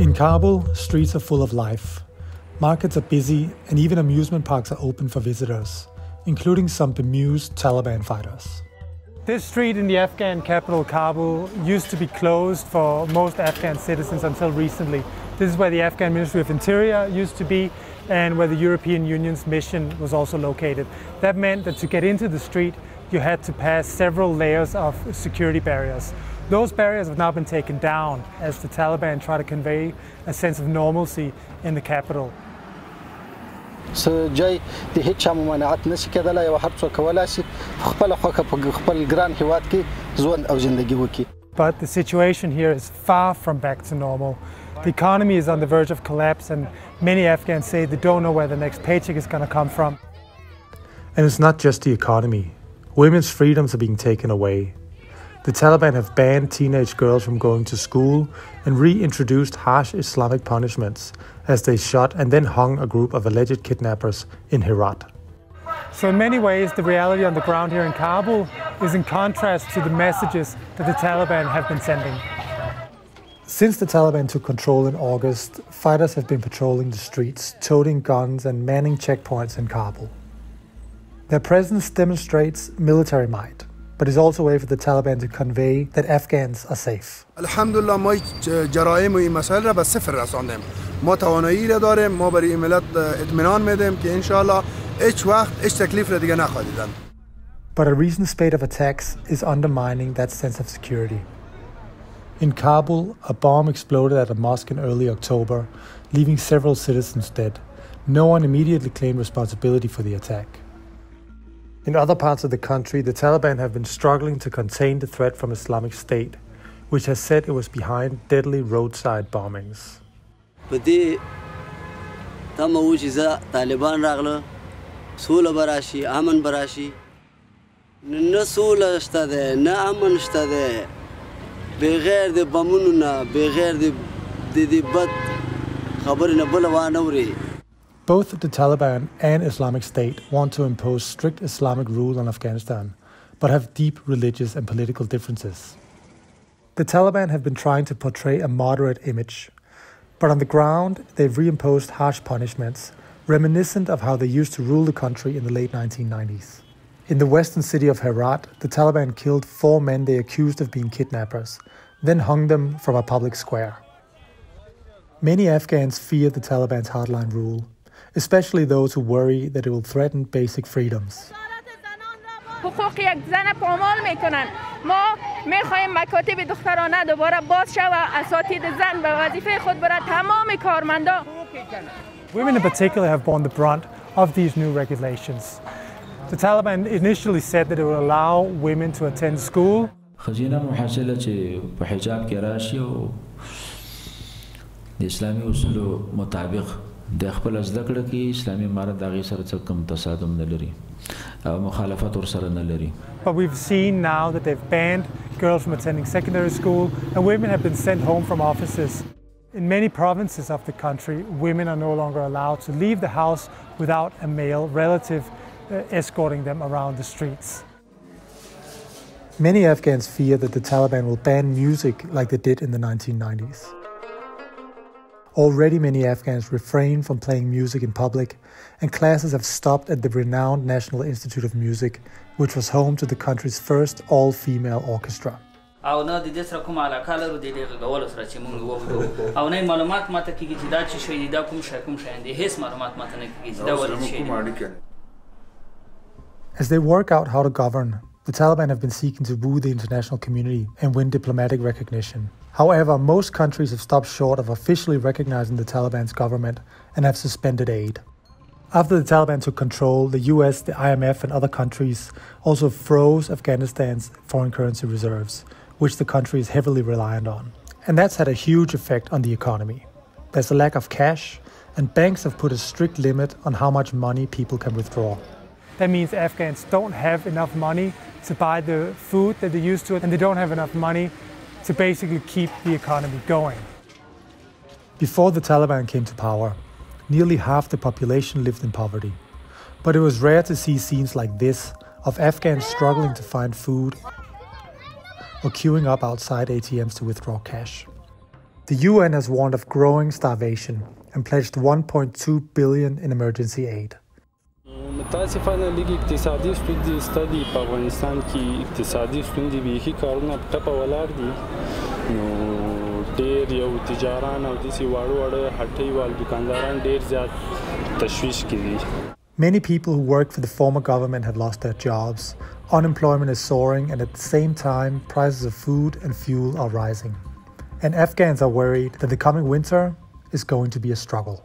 In Kabul, streets are full of life. Markets are busy, and even amusement parks are open for visitors, including some bemused Taliban fighters. This street in the Afghan capital, Kabul, used to be closed for most Afghan citizens until recently. This is where the Afghan Ministry of Interior used to be and where the European Union's mission was also located. That meant that to get into the street, you had to pass several layers of security barriers. Those barriers have now been taken down as the Taliban try to convey a sense of normalcy in the capital. جای د هیڅ چا ممانعت نشي کېدلی او هر څوک کولای شي خپل خوخه په خپل ګران هیواد کې ژوند او ژوندۍ وکړي But the situation here is far from back to normal. The economy is on the verge of collapse and many Afghans say they don't know where the next paycheck is going to come from. And it's not just the economy. Women's freedoms are being taken away. The Taliban have banned teenage girls from going to school and reintroduced harsh Islamic punishments as they shot and then hung a group of alleged kidnappers in Herat. So, in many ways, the reality on the ground here in Kabul is in contrast to the messages that the Taliban have been sending. Since the Taliban took control in August, fighters have been patrolling the streets, toting guns, and manning checkpoints in Kabul. Their presence demonstrates military might but it's also a way for the Taliban to convey that Afghans are safe. الحمدلله ما جرایم و این مسائل را به صفر رساندیم ما توانایی را داریم ما برای ملت اطمینان میدیم که انشالله هیچ وقت هیچ تکلیف را دیگه نخواهد But a recent spate of attacks is undermining that sense of security. In Kabul, a bomb exploded at a mosque in early October, leaving several citizens dead. No one immediately claimed responsibility for the attack. In other parts of the country, the Taliban have been struggling to contain the threat from Islamic State, which has said it was behind deadly roadside bombings. سوله براشي امن براشي نه سوله شته ده نه امن شته ده بغیر د بمونو نه بغیر د د بد خبر نه بل وانه وري both the Taliban and Islamic State want to impose strict Islamic rule on Afghanistan, but have deep religious and political differences. The Taliban have been trying to portray a moderate image, but on the ground, they've reimposed harsh punishments, reminiscent of how they used to rule the country in the late 1990s. In the western city of Herat, the Taliban killed four men they accused of being kidnappers, then hung them from a public square. Many Afghans fear the Taliban's hardline rule, especially those who worry that it will threaten basic freedoms. حقوق یک زن پامال میکنن ما میخواهیم مکاتب دخترانه دوباره باز شود اساتید زن به وظیفه خود برای تمام کارمندا Women in particular have borne the brunt of these new regulations. The Taliban initially said that it would allow women to attend school. خزینه محصله چې په حجاب کې راشي او د اسلامي اصولو مطابق د خپل زده کړه کې اسلامي امارت دغه سره څه کم تصادم نه لري او مخالفت ور سره نه لري But we've seen now that they've banned girls from attending secondary school and women have been sent home from offices. In many provinces of the country, women are no longer allowed to leave the house without a male relative uh, escorting them around the streets. Many Afghans fear that the Taliban will ban music like they did in the 1990s. Already, many Afghans refrain from playing music in public, and classes have stopped at the renowned National Institute of Music, which was home to the country's first all female orchestra. او نه د دې سره کوم علاقه لرو د دې غوول سره چې مونږ وګورو او نه معلومات ماته کیږي چې دا چې شوی دا کوم شی کوم شی دی هیڅ معلومات ماته نه کیږي چې دا ولې شي As they work out how to govern, the Taliban have been seeking to woo the international community and win diplomatic recognition. However, most countries have stopped short of officially recognizing the Taliban's government and have suspended aid. After the Taliban took control, the US, the IMF, and other countries also froze Afghanistan's foreign currency reserves, which the country is heavily reliant on. And that's had a huge effect on the economy. There's a lack of cash, and banks have put a strict limit on how much money people can withdraw. That means Afghans don't have enough money to buy the food that they used to, and they don't have enough money to basically keep the economy going. Before the Taliban came to power, nearly half the population lived in poverty. But it was rare to see scenes like this of Afghans struggling to find food or queuing up outside ATMs to withdraw cash. The UN has warned of growing starvation and pledged 1.2 billion in emergency aid. متاسفانه لږ اقتصادي ستونزې شته دي په افغانستان کې اقتصادي ستونزې بیخي کارونه په ټپه ولاړ دي نو ډېر یو تجاران او داسې واړه واړه هټۍ وال دکانداران ډېر زیات تشویش کې دي Many people who worked for the former government have lost their jobs. Unemployment is soaring, and at the same time, prices of food and fuel are rising. And Afghans are worried that the coming winter is going to be a struggle.